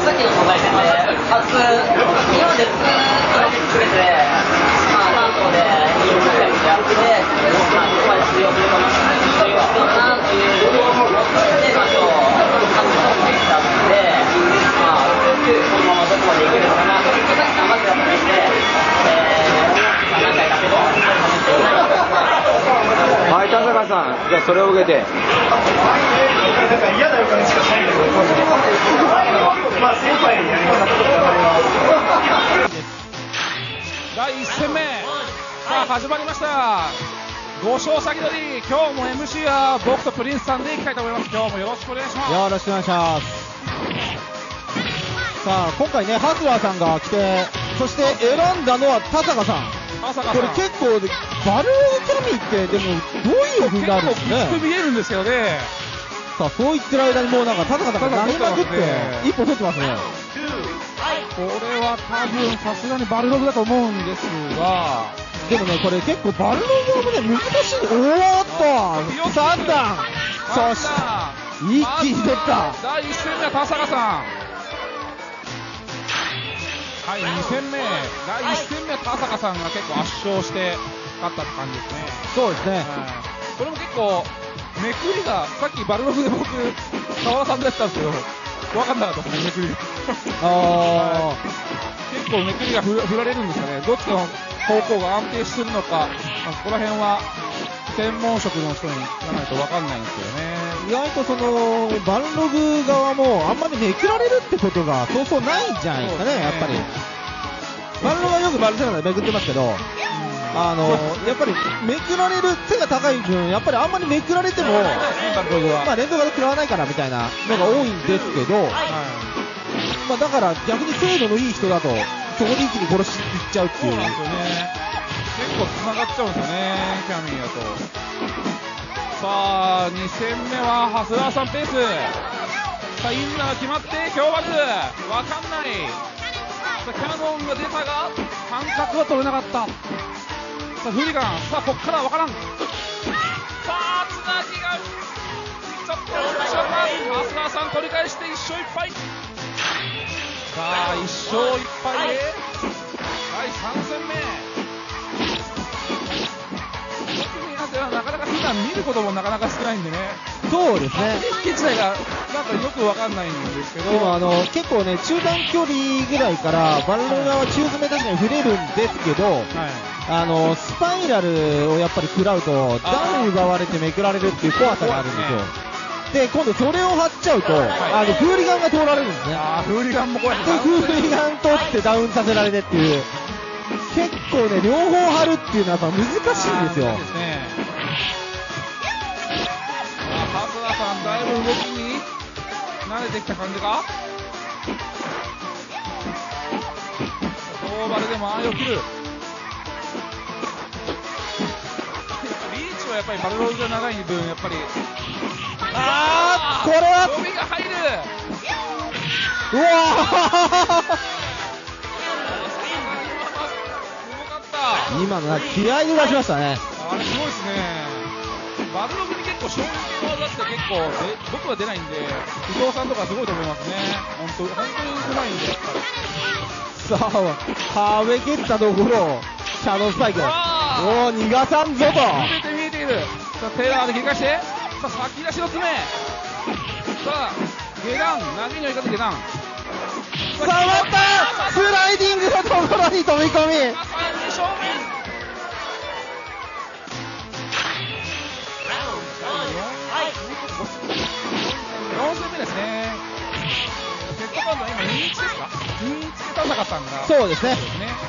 さっきの素材戦で、初、今まで普通にくれて、まあ、関東でいい仲良くやって、まあ、ここまで通用するかなというなというのを思って、まあ、今日、初のできたんで、まあ、このままどこまでいけるのかなと、さっき頑張ってたので、えー、まあ、何回かけど、はい、田坂さん、じゃあそれを受けて。なんか嫌な予感しかしないんだけど、まあ精一杯やります。第1戦目さあ始まりました5勝先取り今日も MC は僕とプリンスさんでいきたいと思います今日もよろしくお願いしますよろしくお願いします。さあ、今回ね、ハスラーさんが来て、そして選んだのは田坂さん。まさかこれ結構、バルーンキャミって、でも、どういう風になるんです結構きつくね。見えるんですけどねさあ、そう言ってる間にもうなんか田坂さんが投げまくって、一歩取ってますね。これは多分さすがにバルログだと思うんですがでもね、これ結構バルーンもね、難しい。おーっと、3段。そして、一気に取った。第1戦目は田坂さんはい2戦目第1戦目は田坂さんが結構圧勝して勝ったって感じですねそうですね。はいこれも結構、めくりが、さっきバルログで僕、川田さんでやってたんですけど、分かんなかったですね、めくりが。あ結構めくりが振られるんですよね、どっちの方向が安定するのか、まあ、そこら辺は専門職の人に聞かないと分かんないんですけどね。ー意外とその、バルログ側もあんまりめくられるってことがそうそうないんじゃないですかね、ねやっぱり。バルログはよくバルセロナでめくってますけど、あの、やっぱりめくられる背が高い分、やっぱりあんまりめくられても。まあ連動型食らわないからみたいなのが多いんですけど、はいまあだから逆に精度のいい人だと、そこで一気に殺しに行っちゃうっていうう。そなんですよね。結構繋がっちゃうんですよね、キャミーだと。さあ、2戦目はハスラーさんペース。さあ、インナーが決まって、京バズ。わかんない。さあ、キャノンが出たが、感覚は取れなかった。さあ、フリガン。さあ、こっからはわからん。さあ、つなぎが、ちょっと落ちまった。ハスラーさん取り返して1勝1敗。さあ、1勝1敗で、第3戦目。僕になってはなかなか普段見ることもなかなか少ないんでね、そうですね。景色自体がなんかよくわかんないんですけど、でもあの結構ね、中段距離ぐらいからバルログ側は中詰め確かに触れるんですけど、はい、あのスパイラルをやっぱり食らうと、ダウン奪われてめくられるっていう怖さがあるんですよ。で、今度それを張っちゃうと、あの、フーリガンが通られるんですね。あーフーリガンもこうやってで、フーリガン取ってダウンさせられてっていう、結構ね、両方張るっていうのはやっぱ難しいんですよ。あですねさあ、春日さん、だいぶ動きに慣れてきた感じか？ドーバルでもああよ切る。はやっぱりバルローズが長い分、やっぱり。あーこれはゴミが入るうわー今のは気合で出しましたね。あれすごいですね。バルログに結構衝撃の技って結構で僕は出ないんで、伊藤さんとかすごいと思いますね。本当本当にうまいんで、やっぱり。さあ、壁蹴ったところ、シャドウスパイク。おあー、逃がさんぞと。さあ、テーラーで切り返して、さあ、先出しの爪。さあ、下段、投げにはいかず下段。さあ、また、スライディングのところに飛び込み。まさに正面。4戦目ですね。セットカウントは今2-1ですか ?2-1 で田坂さんが。そうですね。ね。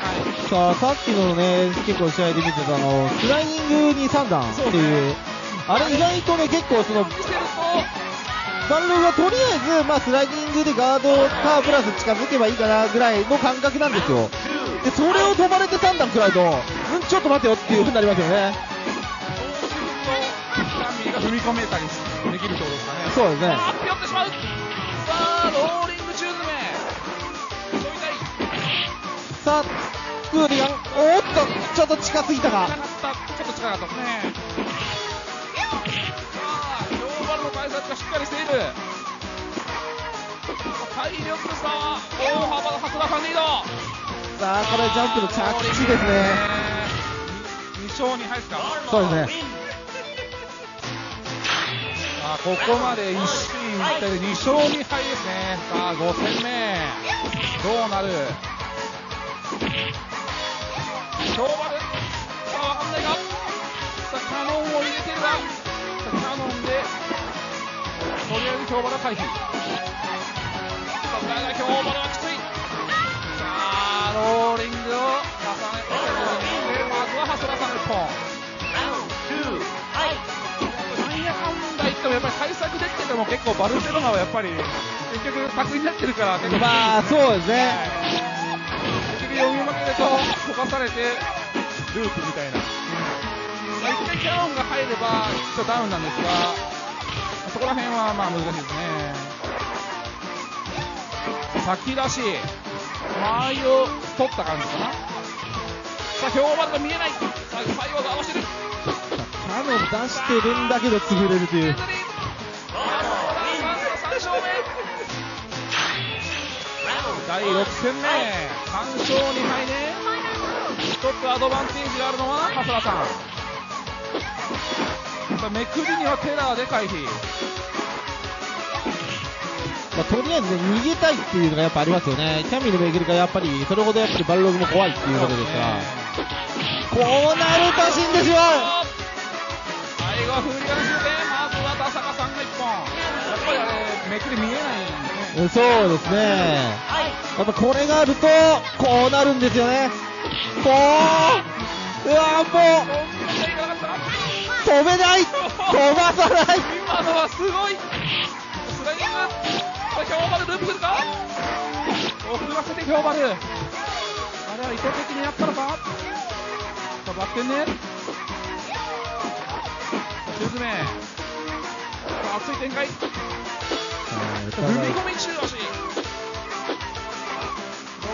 はい。さあ、さっきのね、結構試合で見てたの、スライディングに3段っていう、あれ意外とね、結構その、見せると、バンログはとりあえず、まあ、スライディングでガードかプラス近づけばいいかなぐらいの感覚なんですよ。で、それを飛ばれて3段くらいと、うん、ちょっと待てよっていう風になりますよね。そうすると、ラミーが踏み込めたりできるってことですかね。そうですね。あってしまう。さあ、ローリングさあ、フーリガン、おーっと、ちょっと近すぎたか。ちょっと近かったですね。さあ、両バルの対策がしっかりしている。体体力差は大幅な蓮田さんリードさあ、これジャンプの着地ですね。2勝2敗ですかそうですね。さあここまで一進一退で2勝2敗ですねさあ5戦目どうなる？京丸さあわかんないがさあキャノンを入れてるがさあキャノンでとりあえず京丸は回避さあだが京丸はきついさあローリングを重ねてまずはハスラさんの1本なんやかんだ言ってもやっぱり対策できてても結構バルセロナはやっぱり結局策になってるから結構まあ、そうですね。結局読み負けると溶かされてループみたいな、まあ、一回キャノンが入れば一応ダウンなんですがそこら辺はまあ難しいですね先出し間合いを取った感じかなさあ評判が見えないさあ最後が合わせるキャノン出してるんだけど潰れるという。第6戦目。3勝2敗ね。1つアドバンテージがあるのは蓮田さん。めくりにはテラーで回避。まあ、とりあえずね、逃げたいっていうのがやっぱありますよね。キャミーの巡りがやっぱり、それほどやっぱりバルログも怖いっていうことですから。こうなると死んでしまう。最後はフーリガンシューテまずは田坂さんが1本。やっぱりあれめくり見えない。んですねそうですね。はいやっぱこれがあると、こうなるんですよね。こう、うわもう、飛べない。飛ばさない。今のはすごい。スライディングこれ評判ルループするか？遅らせて評判あれは意図的にやったのか？さあバッテンね。シューズメさあ熱い展開。踏み込み中足ロ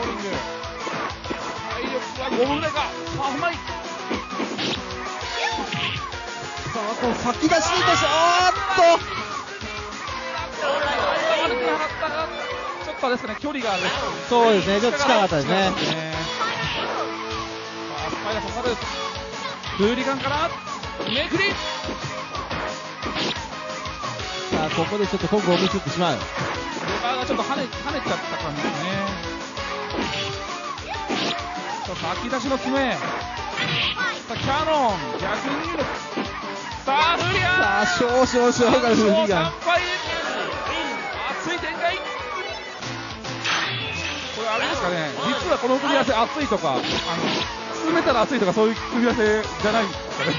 ーリング。体力は5分ぐらいかさあうまい。さあ、こう先出しにいたし、あーっと。悪くなかったがちょっとですね距離がある。そうですね。ちょっと近かったですね。さあスパイダー刺さるフーリガンから。めくりここでちょっとコンボをミスってしまう。レバーがちょっと跳ね跳ねちゃった感じですね。さあ先出しの爪。さあキャノン。逆にさあフー。リガンさあ、少々少々が。フーリガン。3敗熱い展開これあれですかね実はこの組み合わせ熱いとかあの進めたら熱いとかそういう組み合わせじゃないんですかね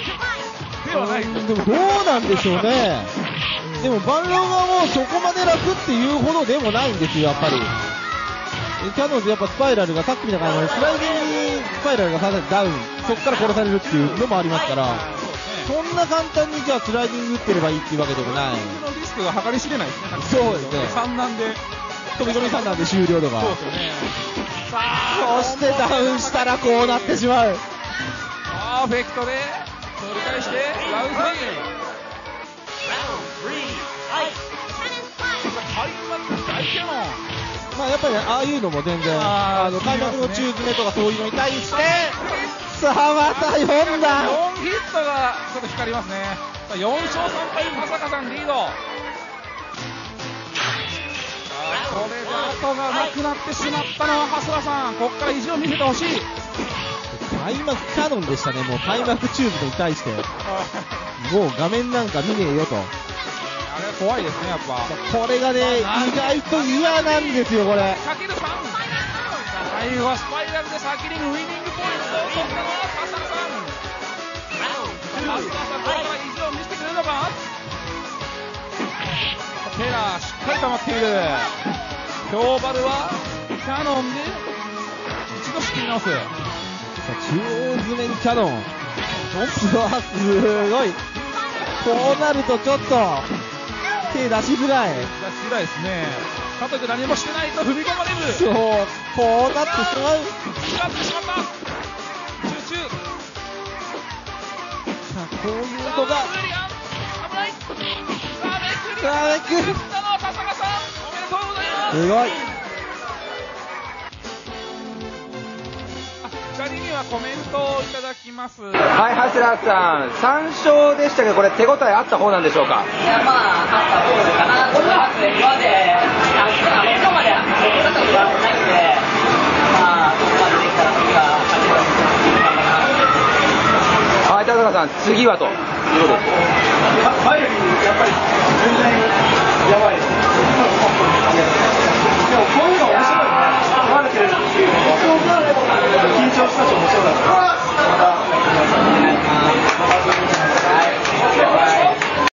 ではないうんでもどうなんでしょうね。でもバンローがもうそこまで楽っていうほどでもないんですよ、やっぱり。キャノンズやっぱスパイラルがさっきみたいな感じでスライディングにスパイラルがさダウン、そこから殺されるっていうのもありますから、そんな簡単にじゃあスライディング打ってればいいっていうわけでもない。そのリスクが計り知れないですね。そうですね。三難で。飛び込み三段で終了とか。そうですよね。さあ。そしてダウンしたらこうなってしまう。パーフェクトで。取り返して。ラウンド3開やっぱりね、ああいうのも全然、あの開幕の中詰めとかそういうのに対して、さあまた4段。4ヒットがちょっと光りますね。さあ4勝3敗まさかさんリード。これで後がなくなってしまったのは蓮田さん。ここから意地を見せてほしい。開幕キャノンでしたね、もう開幕中詰めに対して、もう画面なんか見ねえよと。あれは怖いですねやっぱこれがね、意外と嫌なんですよ、これ。かける3最後はスパイラルで先にウイニングポイントを取ったのは浅田さん浅田さんこれから意地を見せてくれるのか？テラーしっかり溜まっている京バルはキャノンで一度仕切り直すさあ中央詰めにキャノン。うわ、すごい。こうなるとちょっと、手出しづらい。出しづらいですね。かといって何もしてないと踏み込まれる。そう、こうなってしまう。使ってしまった。集中さあこういうのが、さあさあめくり打ったのは田坂さん。おめでとうございます。すごい。コメントをいただきます。はい、ハスラーさん、3勝でしたけど、これ、手応えあった方なんでしょうか？いや、まあ、あった方かなと思います。今まで、あの、そこまで、僕だったことはないんで、まあ、そこまでできたら次は、勝てるかな。はい、田坂さん、次はということです。前よりやっぱり全然やばいです。スタジオうだから、またい。